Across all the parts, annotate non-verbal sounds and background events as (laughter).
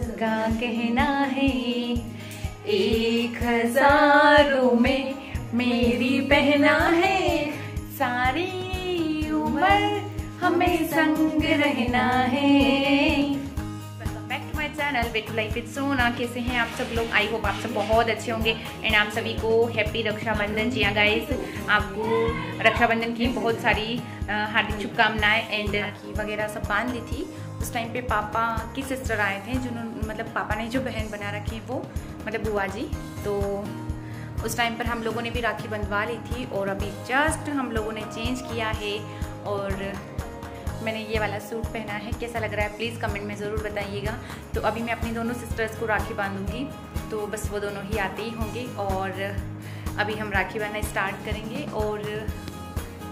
सबका कहना है, एक हज़ारों में मेरी पहना है। सारी उम्र हमें संग रहना है। कैसे हैं आप सब लोग? आई होप आप सब बहुत अच्छे होंगे। एंड आप सभी को हैप्पी रक्षाबंधन जी हाँ गाइस आपको रक्षाबंधन की बहुत सारी हार्दिक शुभकामनाएँ एंड राखी वगैरह सब बाँध ली थी। उस टाइम पे पापा की सिस्टर आए थे जिन्होंने मतलब पापा ने जो बहन बना रखी है वो मतलब बुआ जी। तो उस टाइम पर हम लोगों ने भी राखी बंधवा ली थी और अभी जस्ट हम लोगों ने चेंज किया है और मैंने ये वाला सूट पहना है। कैसा लग रहा है? प्लीज़ कमेंट में ज़रूर बताइएगा। तो अभी मैं अपनी दोनों सिस्टर्स को राखी बांधूँगी। तो बस वो दोनों ही आते ही होंगे और अभी हम राखी बांधना स्टार्ट करेंगे और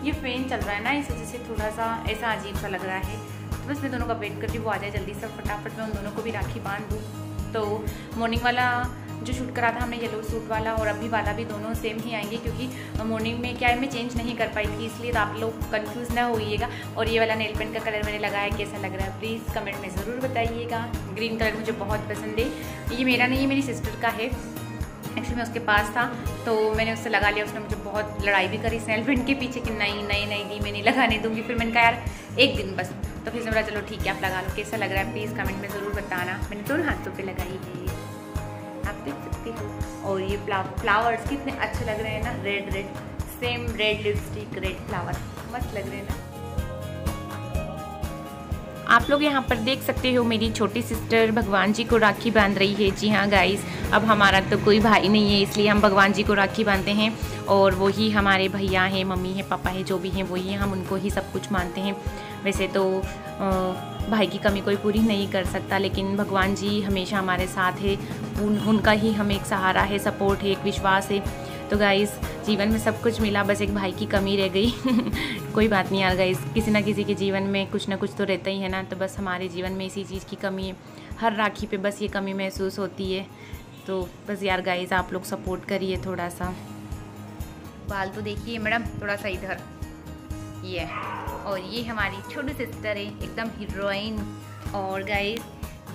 ये फ़ैन चल रहा है ना, इस वजह से थोड़ा सा ऐसा अजीब सा लग रहा है। बस मैं दोनों का वेट करती हूँ, वो आ जाए जल्दी से फटाफट मैं उन दोनों को भी राखी बाँध दूँ। तो मॉर्निंग वाला जो शूट करा था हमने येलो सूट वाला और अभी वाला भी दोनों सेम ही आएँगे क्योंकि मॉर्निंग में क्या है, मैं चेंज नहीं कर पाई थी, इसलिए तो आप लोग कंफ्यूज ना होइएगा। और ये वाला नेल पेंट का कलर मैंने लगाया, कैसा लग रहा है? प्लीज़ कमेंट में ज़रूर बताइएगा। ग्रीन कलर मुझे बहुत पसंद है। ये मेरा नहीं है मेरी सिस्टर का है। एक्चुअली मैं उसके पास था तो मैंने उससे लगा लिया, उसने मुझे बहुत लड़ाई भी करी नेल पेंट के पीछे कि नहीं नहीं नहीं दी, मैं नहीं लगाने दूँगी। फिर मैंने कहा, यार, एक दिन बस तो फिर बोला, चलो ठीक है, आप लगा लो। कैसा लग रहा है? प्लीज़ कमेंट में ज़रूर बताना। मैंने दोनों हाथों पे लगाई है। आप देख सकते हो। और ये फ्लावर्स कितने अच्छे लग रहे हैं ना। Red red same red lipstick red flower मस्त लग रहे हैं ना। आप लोग यहाँ पर देख सकते हो मेरी छोटी सिस्टर भगवान जी को राखी बाँध रही है। जी हाँ गाइस अब हमारा तो कोई भाई नहीं है, इसलिए हम भगवान जी को राखी बांधते हैं और वही हमारे भैया हैं, मम्मी हैं, पापा हैं, जो भी हैं, वही हम उनको ही सब कुछ मानते हैं। वैसे तो भाई की कमी कोई पूरी नहीं कर सकता, लेकिन भगवान जी हमेशा हमारे साथ है, उन, उनका ही हमें एक सहारा है सपोर्ट है, एक विश्वास है। तो गाइस जीवन में सब कुछ मिला, बस एक भाई की कमी रह गई। (laughs) कोई बात नहीं, यार गाइस किसी ना किसी के जीवन में कुछ ना कुछ तो रहता ही है ना तो बस हमारे जीवन में इसी चीज़ की कमी है। हर राखी पे बस ये कमी महसूस होती है। तो बस यार गाइस आप लोग सपोर्ट करिए थोड़ा सा बाल तो देखिए मैडम थोड़ा सा इधर। ये और ये हमारी छोटी सिस्टर है, एकदम हीरोइन और गाइस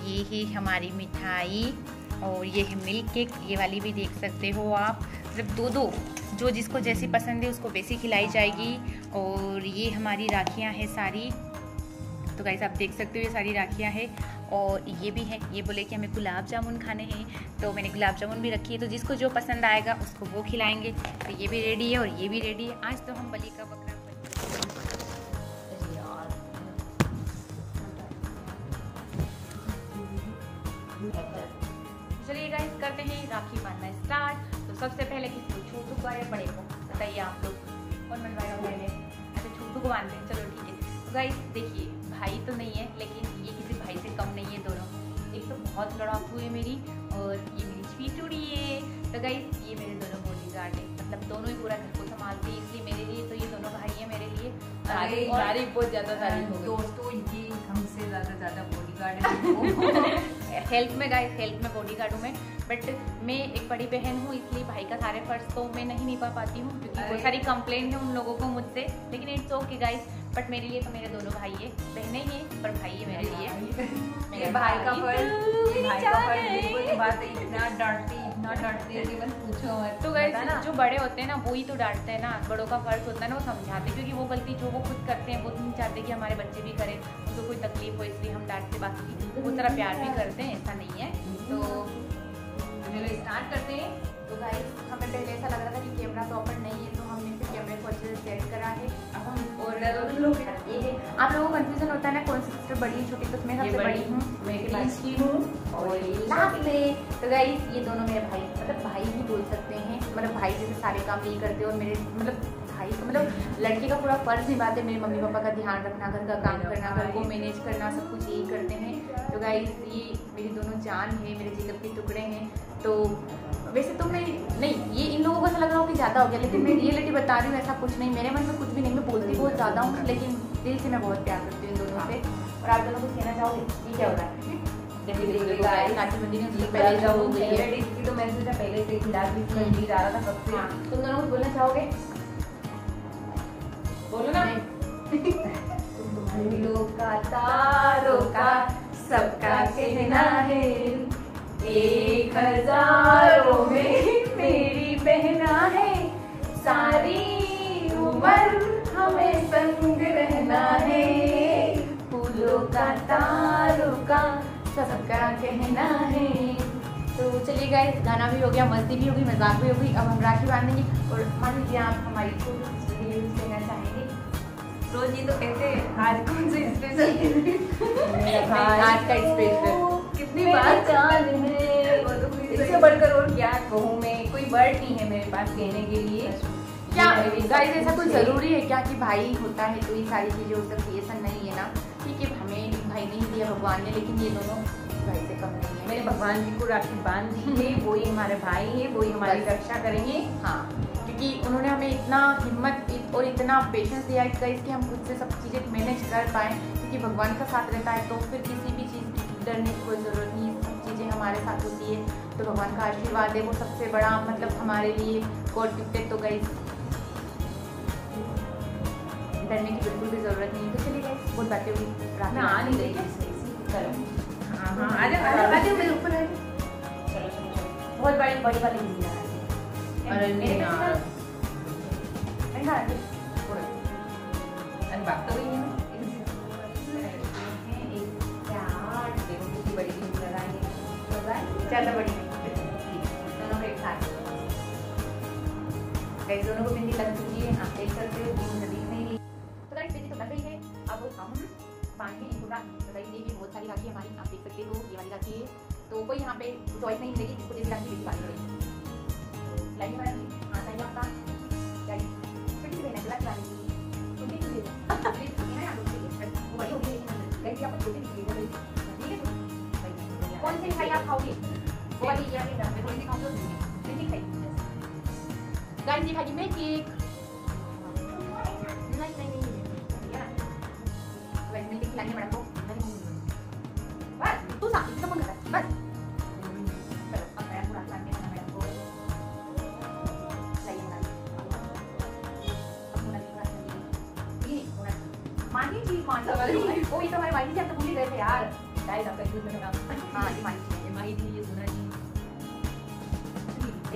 ये ही हमारी मिठाई। और ये है मिल्क केक ये वाली भी देख सकते हो आप। मतलब दो दो जो जिसको जैसी पसंद है उसको वैसी खिलाई जाएगी। और ये हमारी राखियाँ हैं सारी। तो गाइस आप देख सकते हो ये सारी राखियाँ हैं। और ये भी है। ये बोले कि हमें गुलाब जामुन खाने हैं। तो मैंने गुलाब जामुन भी रखी है। तो जिसको जो पसंद आएगा उसको वो खिलाएँगे। तो ये भी रेडी है और ये भी रेडी है। आज तो हम बली का बकरा चलिए गाइस करते हैं राखी बांधना स्टार्ट सबसे पहले किसको छोटू को या बड़े को बताइए आप लोग। कौन बनवाएगा पहले अच्छा छोटू को बांधते हैं चलो ठीक है। तो गाइस देखिए भाई तो नहीं है लेकिन ये किसी भाई से कम नहीं है दोनों। एक तो बहुत लड़ाकू है मेरी और ये मेरी छीटूड़ी है। तो गाइस ये मेरे दोनों बॉडी गार्ड है। मतलब दोनों ही पूरा घर को संभालते हैं इसलिए मेरे लिए तो ये दोनों भाई है मेरे लिए। तारीफ़ बहुत ज़्यादा तारीफ़ हो दोस्तों ये हमसे ज़्यादा ज़्यादा बॉडी गार्ड हेल्थ में गाइस हेल्थ में बॉडी गार्ड हूँ मैं। बट मैं एक बड़ी बहन हूँ इसलिए भाई का सारे फ़र्ज़ तो मैं नहीं निभा पाती हूँ क्योंकि बहुत सारी कंप्लेन है उन लोगों को मुझसे। लेकिन इट्स ओके गाइस बट मेरे लिए तो मेरे दोनों भाई है। बहने ही है पर भाई है मेरे लिए। मेरे भाई का फ़र्ज़ भाई का फ़र्ज़ बात इतना डांटती इतना डांटती है कि बस पूछो मत। तो जो बड़े होते हैं ना वो ही तो डांटते हैं ना। बड़ों का फ़र्ज़ होता है ना वो समझाते क्योंकि वो गलती जो वो खुद करते हैं वो नहीं चाहते कि हमारे बच्चे भी करें। उनको कोई तकलीफ़ हो इसलिए हम डांटते बाकी वो तरह प्यार भी करते हैं ऐसा नहीं है। तो चलो स्टार्ट करते हैं। तो गाइस हमें पहले ऐसा लग रहा था कि कैमरा तो ओपन नहीं है तो हमने फिर कैमरे को अच्छे से सेट करा है। है। आप लोगों को कंफ्यूजन होता है ना कौन सी सिस्टर बड़ी छोटी तो मैं सबसे बड़ी हूँ। मैं बीच की हूँ और लास्ट में तो गाइस ये दोनों मेरे भाई मतलब भाई भी बोल सकते हैं। मतलब भाई जैसे सारे काम नहीं करते और मेरे मतलब भाई का मतलब लड़की का पूरा फ़र्ज़ निभाते मेरे मम्मी पापा का ध्यान रखना घर का काम करना घर को मैनेज करना सब कुछ यही करते हैं। तो गाइस ये मेरी दोनों जान है मेरे जिगर के टुकड़े हैं। तो वैसे तो मैं नहीं ये इन लोगों को ऐसा लग रहा हो कि ज़्यादा हो गया लेकिन मैं रियलिटी बता रही हूँ ऐसा कुछ नहीं। मेरे मन में कुछ भी नहीं मैं बोलती बहुत ज़्यादा हूँ लेकिन दिल से मैं बहुत प्यार करती हूँ इन दोनों से। और आप दोनों कुछ कहना चाहोगे ये क्या हो रहा है? तो मैसेज पहले से भी जा रहा था कब से। हाँ, तुम दोनों कुछ बोलना चाहोगे? बोलो ना। (laughs) तुम लोग का तारों का सबका कहना है। एक हज़ारों में मेरी बहना है सारी उम्र हमें संग रहना है। फूलों का तारों का सबका कहना है। तो चलिए गए गाना भी हो गया मस्ती भी होगी मज़ाक भी होगी अब हम राखी बांधेंगे। और मान लीजिए आप हमारी सी देना चाहेंगे। रोज ये तो कहते हैं आज कौन सी (laughs) स्पेशल आज का स्पेशल कितनी बात जान है? वो तो कोई इससे बढ़कर और क्या कहूँ मैं? कोई वर्ड नहीं है मेरे पास कहने के लिए। क्या गाइस ऐसा कुछ ज़रूरी है क्या कि भाई होता है तो ये सारी चीज़ें हो है ऐसा नहीं है ना? ठीक है हमें भाई नहीं दिया भगवान ने लेकिन ये दोनों भाई से कम नहीं है। मैंने भगवान जी को राखी बाँध दी है (laughs) वही हमारे भाई है वही हमारी रक्षा करेंगे। हाँ क्योंकि उन्होंने हमें इतना हिम्मत और इतना पेशेंस दिया है कि हम खुद से सब चीज़ें मैनेज कर पाए क्योंकि भगवान का साथ रहता है तो फिर किसी भी डरने की कोई ज़रूरत नहीं है सब चीज़ें हमारे साथ होती है। तो भगवान का आशीर्वाद है वो सबसे बड़ा मतलब हमारे लिए गॉड गिफ्टेड तो गाइस डरने की बिल्कुल भी ज़रूरत नहीं तो चलिए गाइस बहुत बातें हुई। आ नहीं हैं। रही हाँ। हाँ जा आ मेरे ऊपर आ चलो चलो चलो। बहुत बड़ी बड़ी वाली हिंदी आ रही है अरे नहीं यार अरे बात तो है। ज़्यादा बड़ी नहीं दोनों को एक साथ गाइस दोनों को बिंदी लग चुकी है, आप देख सकते हो मुझे दिख नहीं तो गाइस बिंदी तो लग गई है। अब हम बांधे एक पूरा बताइए देखिए बहुत सारी राखी हमारी, आप देख सकते हो, ये वाली राखी है तो कोई यहाँ पे चॉइस नहीं मिलेगी, जिसको जैसी राखी बिंदी बांधी पड़ेगी लाइए मैडम जी हाँ आपका है है गाइस है? है कौन सी मिठाई आप खाओगे? वो वाली ये वाली मैं थोड़ी सी खाऊँगी मैं नहीं खाई गाइस ये खाएगी मैं केक नहीं नहीं नहीं ये ना गाइस मैं केक खिलाएँगे मैडम को बस तू साथ ही कम कर बस चलो अब मैं पूरा खिलाएँगे मैडम को लाइए मैडम अब पूरा पूरा खिलाएँगे ये पूरा मानी जी मानी जी ओ ये तो हमारे मानी जी हम तो भूल ही गए थे यार गाइस आपका यूज़ मेरा नाम हाँ ये मानी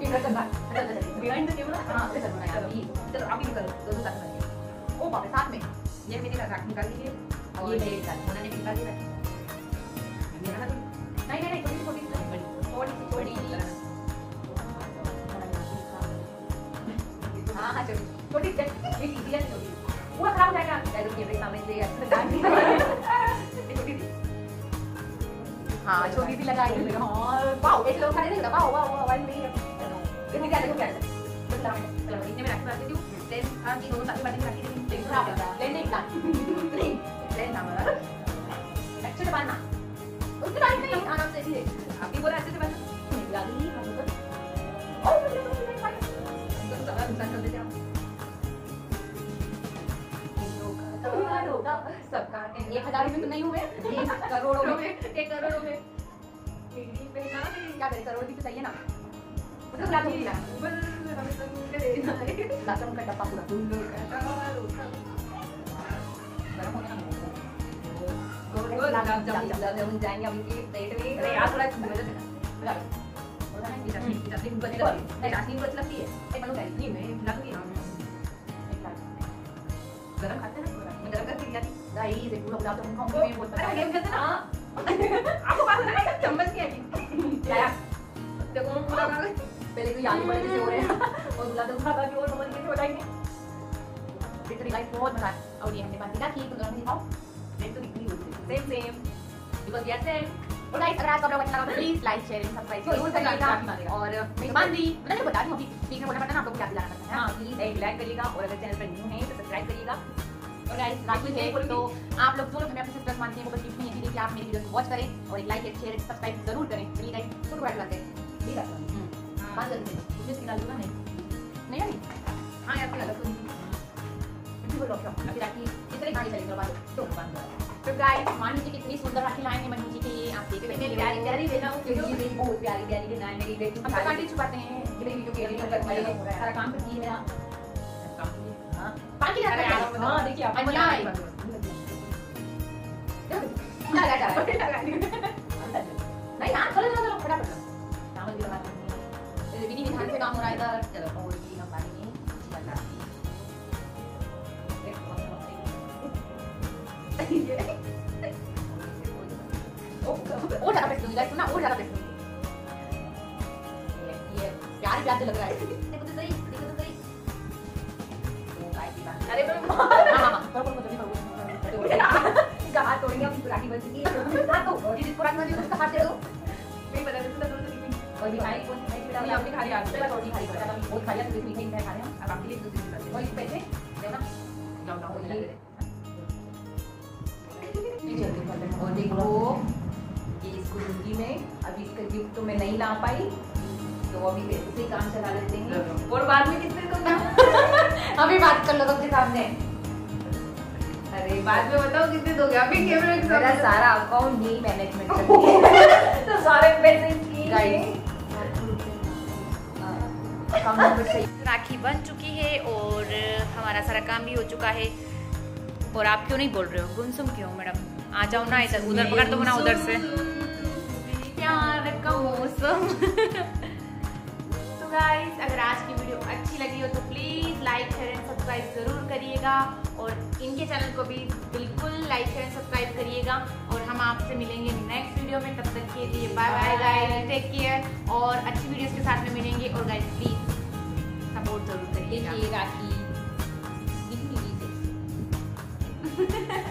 बिहाइंड द कैमरा हाँ, ऐसा बनाया चलो अभी। चलो आप भी दोनों साथ में ओ बाप रे साथ में ये मैंने राख निकाल ली और ये ये मेरे मेरे साथ होना ने निकाल ली मेरा ना नहीं नहीं नहीं छोटी सी बड़ी थोड़ी सी तरह हाँ हाँ छोटी छोटी ये इजी है पूरा खराब हो जाएगा मैं तो कैमरे सामने से अच्छा डाल दी हाँ छोटी सी लगाई हाँ वाओ ऐसे लोग खड़े नहीं वाओ वाओ वाओ वाली नहीं क्या देखो क्या चलो चलो इतने में राखी बाँध देती हूँ देन आप ये दोनों साथ में बाँध राखी देती हूँ देखो आप नहीं प्लान नहीं लेना हमारा अच्छे से बांधना उसके बाद नहीं आराम से धीरे आप ही बोला अच्छे से बाँध मेरी हम लोग ओ मुझे तो नहीं खाई तो सब नुकसान कर देते आप सबका एक हज़ार रुपए तो नहीं हुए करोड़ों में करोड़ों में क्या करें करोड़ भी तो चाहिए ना मतलब क्या चाहिए हमें तो देना है लाचम का डब्बा पूरा फूलों का तारों का गरम हो गया गोल गोल गुलाब जामुन गुलाब जामुन जाएँगे हम इनकी प्लेट में अरे यार थोड़ा मज़ा से होता है ये चटनी ये चटनी बहुत अच्छी लगती है नहीं चटनी बहुत अच्छी लगती है एक मनु चाहिए नहीं मैं खिलाऊँगी गरम खाते हैं ना मैं गरम करके खिलाती गाइस एक पूरा मैं बात है है मैं पहले तो जैसे हो रहे हैं (laughs) और गुलाब जामुन खा खा के और समझ कैसे हो जाएँगे। लिटरली गाइस बहुत मज़ा और ये हमने बात की भी खाओ। मैं तो निकली होती सेम सेम बिकॉज़ सेम और गाइस अगर आपको अच्छा लगा तो please like share and subscribe ज़रूर करिएगा। और मैं मान दी मैंने बता बीच में बोलना पड़ता है क्या दिलाना पड़ता है हाँ प्लीज़ एक लाइक करिएगा और अगर चैनल पर न्यू है तो सब्सक्राइब करिएगा। और गाइस लास्ट है तो आप लोग जो लोग हमें अपने सिस्टर्स मानते हैं वो नहीं है कि आप मेरी वीडियो को वॉच करें और एक लाइक शेयर सब्सक्राइब ज़रूर करें। चलिए गाइस गुड बाय करते हैं भी हूँ हाँ पाँच जल्दी उसमें इसकी नहीं नहीं आई हाँ यार अलग तो बोलो क्या अभी राखी इतने खाने चलेंगे बाद तो बंद तो गाइस मान लीजिए कितनी सुंदर राखी लाएँगे मनु जी के लिए आप देख कितनी सकते प्यारी प्यारी लेना क्योंकि मेरी बहुत प्यारी प्यारी के नाम मेरी बेटी हम कांटे छुपाते हैं ये मेरी जो केली कर रही है सारा काम करती है मेरा हाँ पानी लगा हाँ देखिए आप अन्याय। लगा लगा नहीं हाँ चलो चलो चलो फटाफट चावल भी लगा विधि विधान से काम हो रहा है इधर चलो और भी हम पानी और ज़्यादा दूँगी गाइस सुनना और ज़्यादा पेस्ट दूँगी ये प्यार प्यार से लग रहा है देखो तो सही देखो तो सही वो गाय की बात अरे मैं हाँ हाँ करो करो जल्दी करो पुरानी बन चुकी है तो और जिसको रखना है उसका हाथ दे दो नहीं चलता दोनों से और दिखाई नहीं, आपने बहुत तो इसमें नहीं खा रहे अब आपके लिए दूसरी चीज़ इस ना हैं जाओ देखो ये इसको मैं अभी इसका गिफ्ट तो मैं नहीं ला पाई तो अभी ही काम चला लेते हैं और बाद में दूँगा अभी बात कर लो सबके सामने अरे बाद में बताओ कितने दोगे अभी कैमरे सारा अकाउंट यही मैनेजमेंट राखी बन चुकी है और हमारा सारा काम भी हो चुका है। और आप क्यों नहीं बोल रहे हो? गुमसुम क्यों मैडम? आ जाओ ना इधर, उधर पकड़ दो ना उधर से। प्यार का मौसम। तो गाइस अगर आज की वीडियो अच्छी लगी हो तो please like share and subscribe ज़रूर करिएगा। और इनके चैनल को भी बिल्कुल लाइक शेयर एंड सब्सक्राइब करिएगा। और हम आपसे मिलेंगे नेक्स्ट वीडियो में। तब तक के लिए bye bye guys take care और अच्छी वीडियोस के साथ में मिलेंगे। और गाइस प्लीज़ सपोर्ट ज़रूर करिएगा देखिए राखी। (laughs)